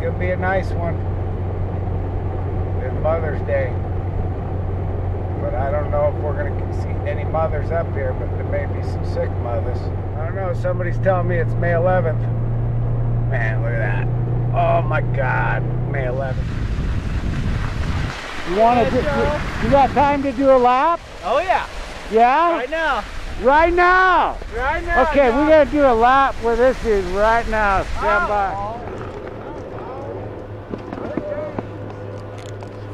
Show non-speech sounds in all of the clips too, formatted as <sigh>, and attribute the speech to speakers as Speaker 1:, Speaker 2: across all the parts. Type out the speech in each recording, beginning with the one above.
Speaker 1: It'll be a nice one. It's Mother's Day. But I don't know if we're going to see any mothers up here, but there may be some sick mothers. I don't know. Somebody's telling me it's May 11th. Man, look at that. Oh my God. May 11th.
Speaker 2: You want to?
Speaker 1: Yeah,
Speaker 2: do, you got time to do a lap?
Speaker 1: Oh, yeah.
Speaker 2: Yeah.
Speaker 1: Right now.
Speaker 2: Right now.
Speaker 1: Right now.
Speaker 2: Okay, we're gonna do a lap with this dude right now. Stand by.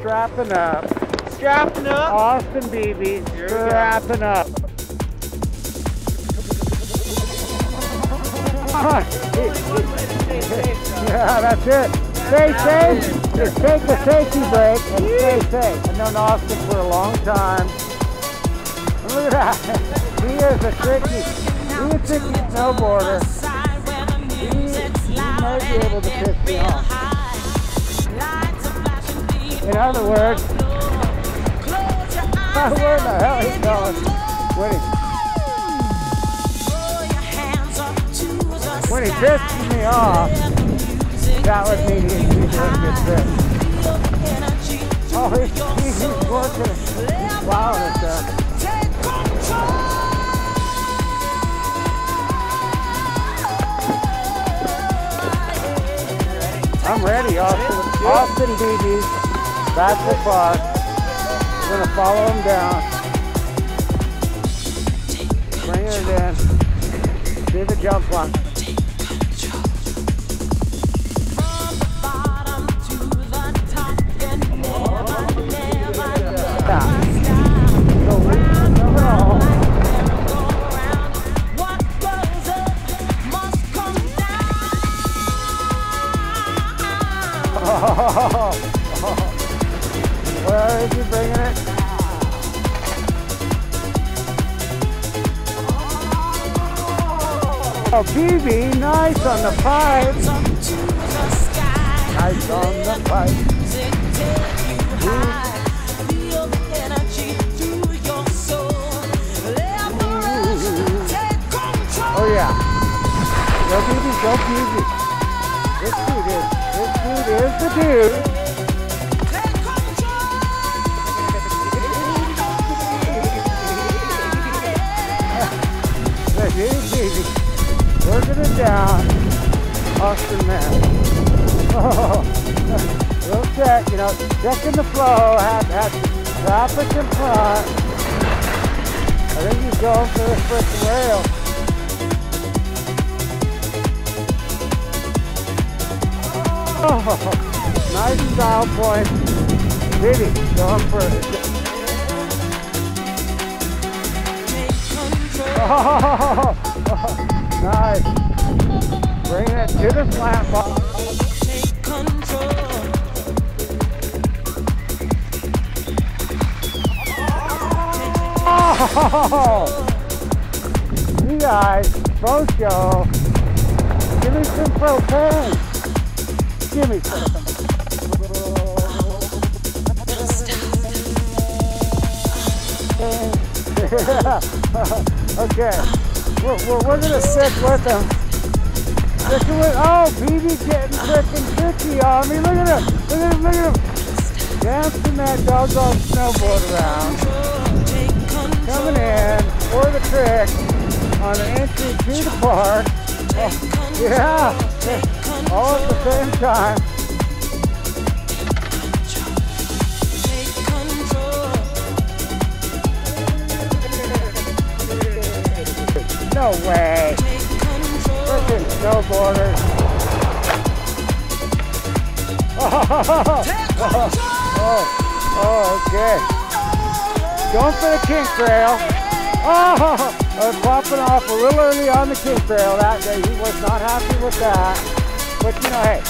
Speaker 2: Strapping up.
Speaker 1: Strapping up.
Speaker 2: Austin Beebe.
Speaker 1: Here we go.
Speaker 2: Strapping up. Yeah, that's it. Stay safe. Just take the safety break and stay safe. I've known Austin for a long time. Look at that. He is a tricky, he's a tricky snowboarder. He, he may be able to piss In other words, where the hell is going? When he, when he pisses me off, that mean he, he's a good fish. Oh, he's, he's, he's working, he's plowing and stuff. I'm ready, Austin. Austin Beebe, back to park. We're gonna follow him down. Bring it in. Do the jump one. Oh, Beebe, nice on the pipe. Nice on the pipe. Oh yeah. Go Beebe, go Beebe. This dude is, this dude is the dude. Look, Beebe. Working it down. Austin man. <laughs> Oh, real check, you know, checking the flow, have, have traffic in front. I think he's going for the freaking rail. Oh, nice style point. Diddy going for it. <laughs> Oh, <laughs> nice. Bringing it to the box. Oh, you guys, both go. Give me some propane. Give me some. <laughs> okay, we're, we're, gonna stick with them. Sticking with, oh, Beebe's getting freaking tricky on me. Look at him, look at him, look at him. Dancing that doggone snowboard around. Coming in for the trick on the entry to the park. Oh, yeah, <laughs> all at the same time. No way. Freaking snowboarders. <laughs> Oh, oh, okay. Going for the kink rail. Oh, <laughs> I was popping off a little early on the kink rail that day. He was not happy with that. But you know, hey,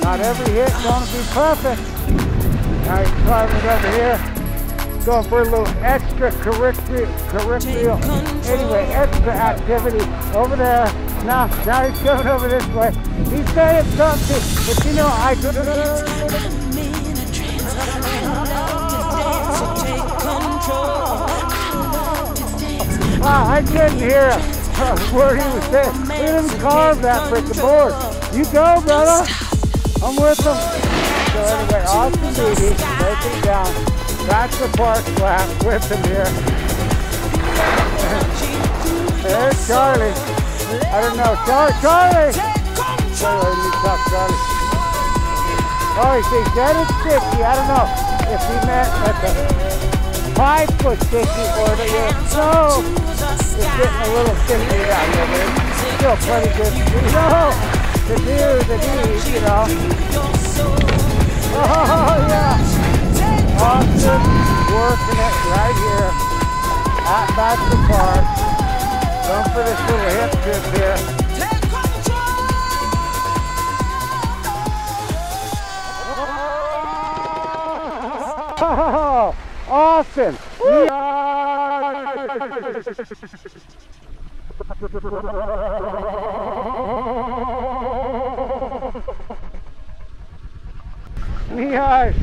Speaker 2: not every hit's gonna be perfect. Now he's climbing over here going for a little extra curricular, anyway, extra activity over there. Now, now he's coming over this way. He's saying something, but you know, I Wow, ah, I couldn't hear a word he was saying. At him carve that freaking board. You go, brother. I'm with them. So anyway, awesome meeting, making it down. the Park lap with him here. There's Charlie. I don't know. Charlie, Charlie! Charlie, me talk Charlie. Oh, he says that is sticky. I don't know if he meant at the five foot sticky or the, no, it's getting a little sticky out here, but it's still pretty good. No, the do, the deed, you know. It right here at Baxter Park. Going for this little hip trip here. Oh, <laughs> awesome. Mihai,